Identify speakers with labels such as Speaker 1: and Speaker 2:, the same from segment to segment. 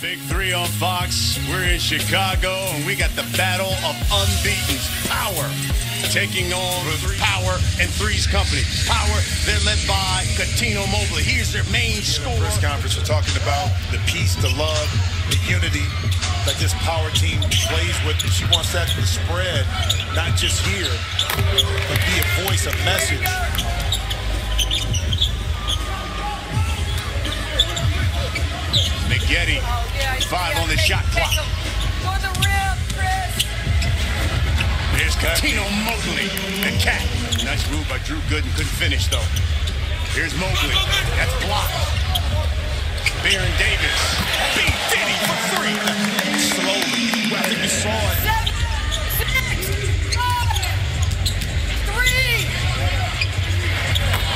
Speaker 1: Big three on Fox. We're in Chicago, and we got the battle of unbeaten power taking on Power and Three's company. Power, they're led by Cuttino Mobley. Here's their main scorer.
Speaker 2: Press conference, we're talking about the peace, the love, the unity that this Power team plays with. She wants that to spread, not just here, but be a voice, a message.
Speaker 1: Getty. Oh, five on the shot clock.
Speaker 3: For the rim, Chris.
Speaker 1: Here's Cuttino Mobley. And Cat. Nice move by Drew Gooden. Couldn't finish, though. Here's Mobley. That's blocked. Baron Davis. B. Diddy for three. Slowly. Think you saw it.
Speaker 3: Seven, six, five, three.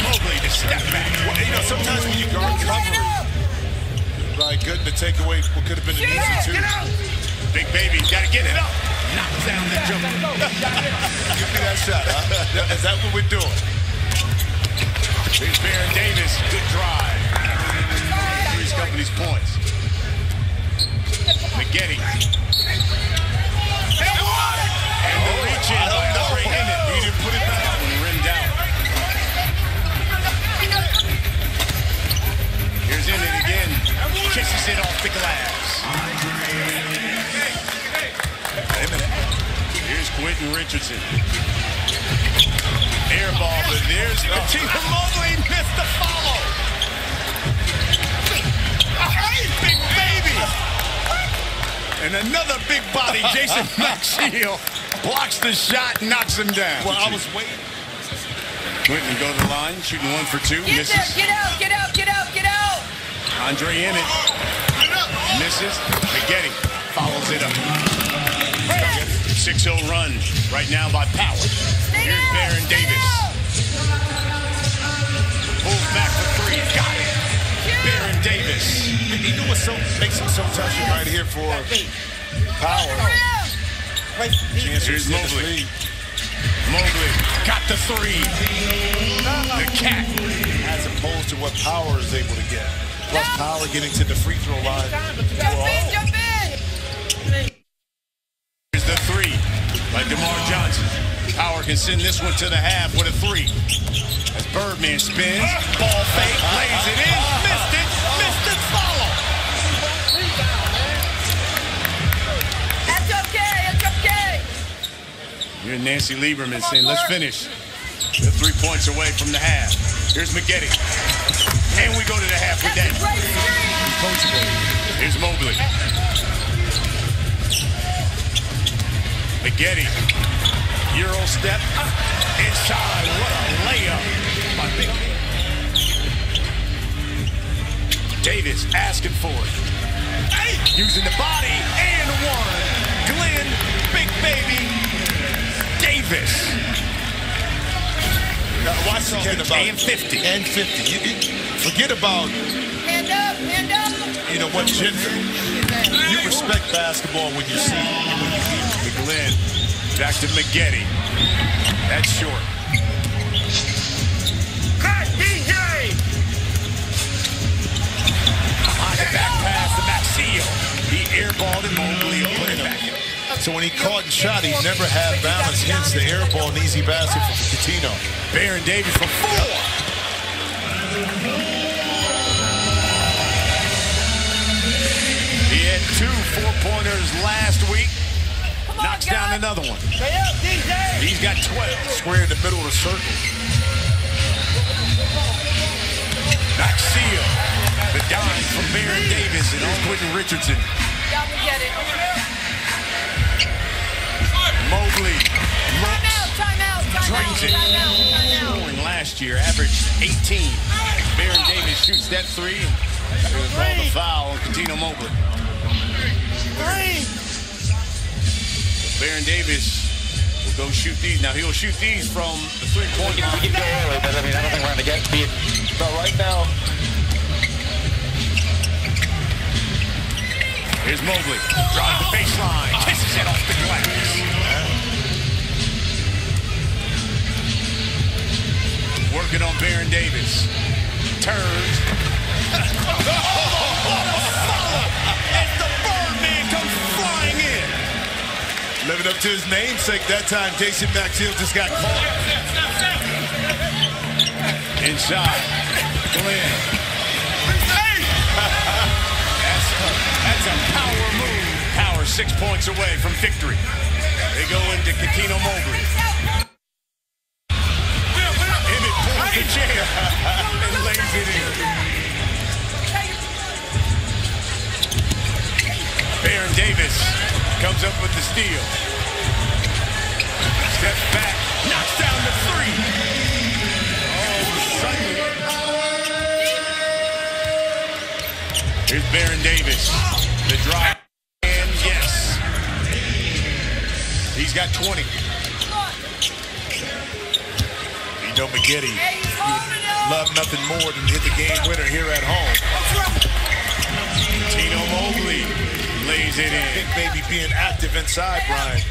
Speaker 1: Mobley to step back.
Speaker 2: Well, you know, sometimes when you guard coverage, right, good to take away what could have been an easy
Speaker 3: out,
Speaker 2: two.
Speaker 1: Big baby. Got to get it up. Knock down the jumper.
Speaker 2: Give me that shot, huh? Is that what we're doing?
Speaker 1: Here's Baron Davis. Good drive. Three's company's points. Maggette. Richardson. Air ball, but there's Tino Mobley missed the follow. Hey, big baby. And another big body, Jason Maxiell, blocks the shot, knocks him down.
Speaker 2: Well, I was waiting.
Speaker 1: Quentin go to the line, shooting one for two,
Speaker 3: Get there,
Speaker 1: misses.
Speaker 3: get out, get out, get out, get out.
Speaker 1: Andre Emmett oh, oh, oh, misses. Maggette follows it up. 6-0 run right now by Power.
Speaker 3: Stay
Speaker 1: Here's
Speaker 3: down,
Speaker 1: Baron
Speaker 3: stay
Speaker 1: Davis. Pulls back for three. Got it. Baron Davis.
Speaker 2: You know what so, makes it so touching right here for Power?
Speaker 3: Rim.
Speaker 2: Chance to
Speaker 1: Here's
Speaker 2: extend
Speaker 1: Mobley. Mobley got the three. The cat.
Speaker 2: as opposed to what Power is able to get. Plus Power getting to the free throw line.
Speaker 1: Can send this one to the half with a three. As Birdman spins, ball fake, lays it in, missed it, missed it, follow.
Speaker 3: That's okay, that's okay.
Speaker 1: Here's Nancy Lieberman saying, let's finish. They're three points away from the half. Here's Maggette. And we go to the half with that. Coachable. Here's Mobley. Maggette. Euro step. Inside. What a layup. By Big Davis asking for it. Hey, using the body and one. Glen, Big Baby, Davis.
Speaker 2: Now, watch forget about
Speaker 1: And 50.
Speaker 2: and 50. You, you- forget about
Speaker 3: Hand up, hand up.
Speaker 2: you know what gender. You respect basketball when you see it, when you hear it.
Speaker 1: Glen. Back to Maggette. That's short.
Speaker 4: Cut, DJ!
Speaker 1: Behind the back pass to Maxiell. He airballed and Mobley will put it back in.
Speaker 2: So when he caught and shot, he never had balance. Hence the air ball and easy basket for Cuttino.
Speaker 1: Baron Davis for four. He had two four-pointers last week.
Speaker 3: On,
Speaker 1: Knocks down
Speaker 3: guys.
Speaker 1: another one.
Speaker 4: Up, DJ!
Speaker 1: He's got 12.
Speaker 2: Square in the middle of the circle.
Speaker 1: Maxiell. The dime from Baron Davis and on Quentin Richardson.
Speaker 3: Y'all can get it.
Speaker 1: Mobley
Speaker 3: Time
Speaker 1: looks.
Speaker 3: out, time out, time out,
Speaker 1: Drains it.
Speaker 3: time out, time out.
Speaker 1: Scoring last year, averaged 18. Baron Davis shoots that three. It was called a foul on Cuttino Mobley.
Speaker 4: Three!
Speaker 1: Baron Davis will go shoot these. Now he'll shoot these from the three-point line.
Speaker 5: We can go early, but I mean, I don't think we're going to get beat. But right now,
Speaker 1: Here's Mobley. Drive the baseline. Kisses it off the glass. Working on Baron Davis. Turns.
Speaker 2: But to his namesake that time, Jason Maxiell just got caught.
Speaker 1: Inside. Glen. that's, a, that's a power move. Power six points away from victory. They go into Cuttino Mobley. Emmett pulls the chair and lays it in. Baron Davis comes up with the steal. Steps back, knocks down the three. Oh, suddenly. Here's Baron Davis. The drive. And yes. He's got 20.
Speaker 2: You know,
Speaker 3: Maggette
Speaker 2: love nothing more than hit the game winner here at home.
Speaker 1: Tino Mobley lays it in.
Speaker 2: Big baby being active inside, Brian.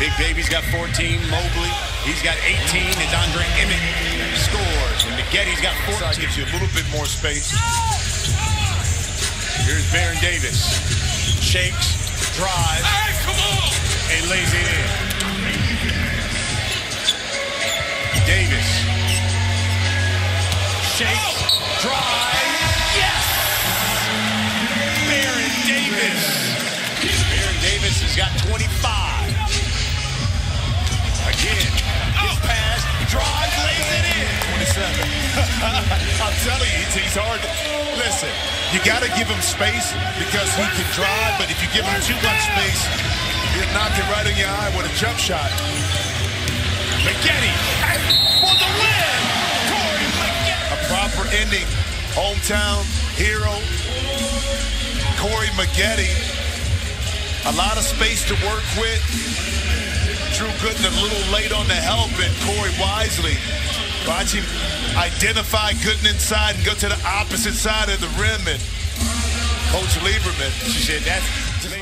Speaker 1: Big Baby's got 14. Mobley, he's got 18. As Andre Emmett scores. And Maggette's got
Speaker 2: Inside
Speaker 1: 14.
Speaker 2: gives you a little bit more space.
Speaker 1: Here's Baron Davis. Shakes, drives, and lays it in. Davis. Shakes,
Speaker 2: I'm telling you, he's, hard. Listen, you got to give him space because he can drive, but if you give him too much space, he'll knock it right in your eye with a jump shot.
Speaker 1: Maggette for the win. Corey Maggette.
Speaker 2: A proper ending. Hometown hero, Corey Maggette. A lot of space to work with. Drew Gooden a little late on the help, and Corey wisely. Watch him identify Gooden inside and go to the opposite side of the rim. And Coach Lieberman,
Speaker 1: She said that's